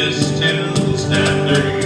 is still standing.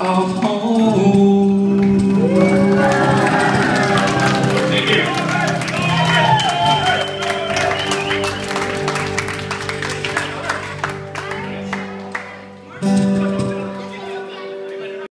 Of home. Thank you. Thank